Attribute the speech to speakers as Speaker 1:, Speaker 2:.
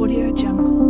Speaker 1: Audio Jungle.